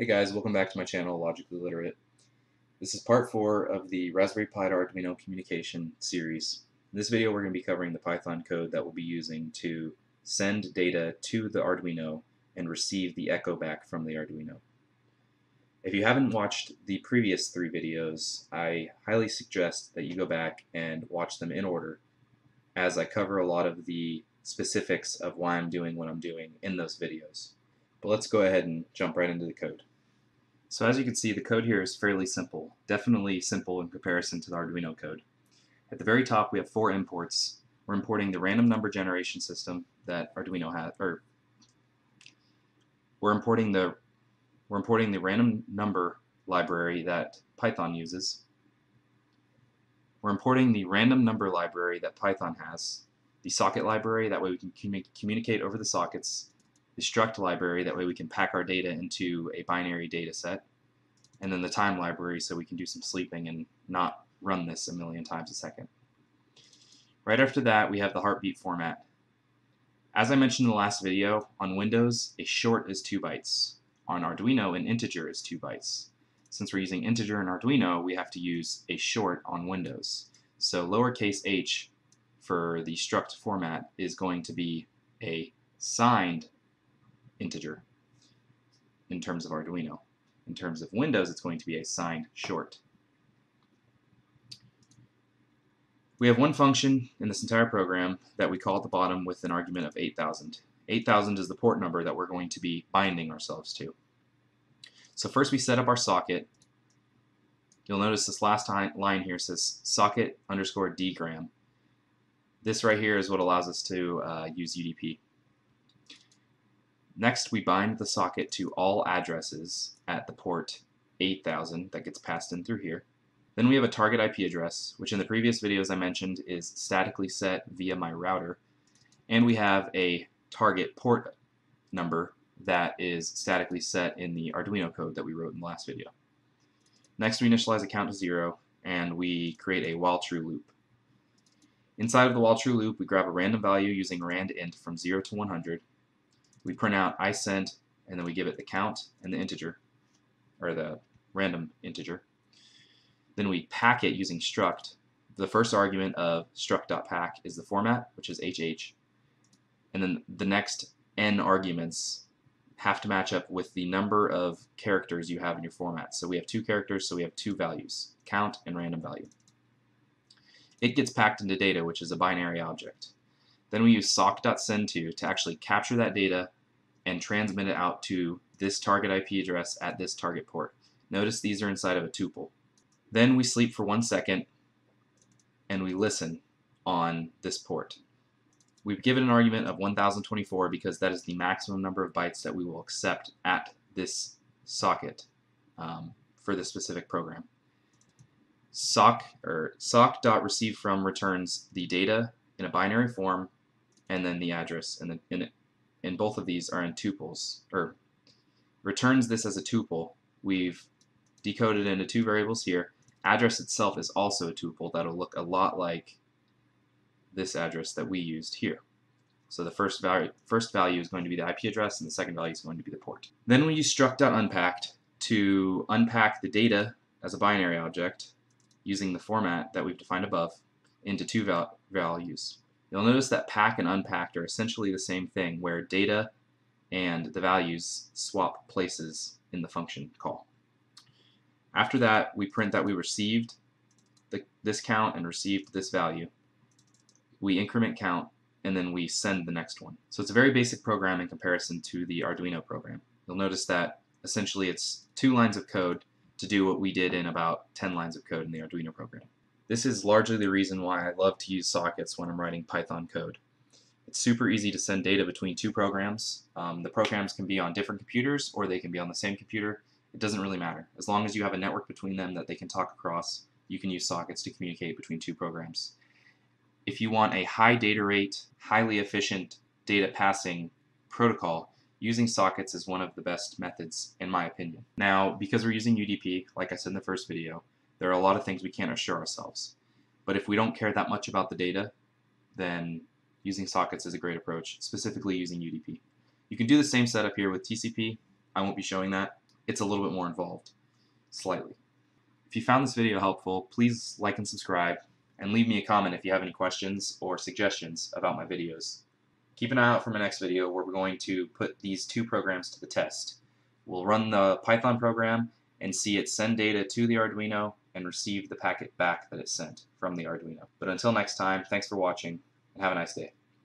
Hey guys, welcome back to my channel, Logically Literate. This is part 4 of the Raspberry Pi to Arduino communication series. In this video we're going to be covering the Python code that we'll be using to send data to the Arduino and receive the echo back from the Arduino. If you haven't watched the previous three videos, I highly suggest that you go back and watch them in order as I cover a lot of the specifics of why I'm doing what I'm doing in those videos. But let's go ahead and jump right into the code. So as you can see, the code here is fairly simple, definitely simple in comparison to the Arduino code. At the very top, we have four imports. We're importing the random number generation system that Arduino has, or we're importing the we're importing the random number library that Python uses. We're importing the random number library that Python has, the socket library, that way we can communicate over the sockets, the struct library, that way we can pack our data into a binary data set, and then the time library so we can do some sleeping and not run this a million times a second. Right after that, we have the heartbeat format. As I mentioned in the last video, on Windows, a short is 2 bytes. On Arduino, an integer is 2 bytes. Since we're using integer in Arduino, we have to use a short on Windows. So lowercase h for the struct format is going to be a signed integer in terms of Arduino. In terms of Windows, it's going to be a signed short. We have one function in this entire program that we call at the bottom with an argument of 8000. 8000 is the port number that we're going to be binding ourselves to. So first we set up our socket. You'll notice this last line here says socket underscore dgram. This right here is what allows us to uh, use UDP. Next, we bind the socket to all addresses at the port 8000 that gets passed in through here. Then we have a target IP address, which in the previous videos I mentioned is statically set via my router. And we have a target port number that is statically set in the Arduino code that we wrote in the last video. Next, we initialize a count to zero, and we create a while true loop. Inside of the while true loop, we grab a random value using rand int from 0 to 100, we print out I sent, and then we give it the count and the integer, or the random integer. Then we pack it using struct. The first argument of struct.pack is the format, which is HH. And then the next n arguments have to match up with the number of characters you have in your format. So we have two characters, so we have two values, count and random value. It gets packed into data, which is a binary object. Then we use sock.send to actually capture that data and transmit it out to this target IP address at this target port. Notice these are inside of a tuple. Then we sleep for one second and we listen on this port. We've given an argument of 1024 because that is the maximum number of bytes that we will accept at this socket um, for this specific program. Sock or sock.receive from returns the data in a binary form and then the address and, the, and and both of these are in tuples, or returns this as a tuple. We've decoded into two variables here. Address itself is also a tuple that'll look a lot like this address that we used here. So the first value, first value is going to be the IP address, and the second value is going to be the port. Then we use struct.unpacked to unpack the data as a binary object using the format that we've defined above into two val values. You'll notice that pack and unpacked are essentially the same thing, where data and the values swap places in the function call. After that, we print that we received the, this count and received this value. We increment count, and then we send the next one. So it's a very basic program in comparison to the Arduino program. You'll notice that essentially it's two lines of code to do what we did in about 10 lines of code in the Arduino program. This is largely the reason why I love to use sockets when I'm writing Python code. It's super easy to send data between two programs. Um, the programs can be on different computers or they can be on the same computer. It doesn't really matter. As long as you have a network between them that they can talk across, you can use sockets to communicate between two programs. If you want a high data rate, highly efficient data passing protocol, using sockets is one of the best methods in my opinion. Now, because we're using UDP, like I said in the first video, there are a lot of things we can't assure ourselves. But if we don't care that much about the data, then using sockets is a great approach, specifically using UDP. You can do the same setup here with TCP. I won't be showing that. it's a little bit more involved, slightly. If you found this video helpful, please like and subscribe, and leave me a comment if you have any questions or suggestions about my videos. Keep an eye out for my next video where we're going to put these two programs to the test. We'll run the Python program and see it send data to the Arduino and receive the packet back that it sent from the Arduino. But until next time, thanks for watching and have a nice day.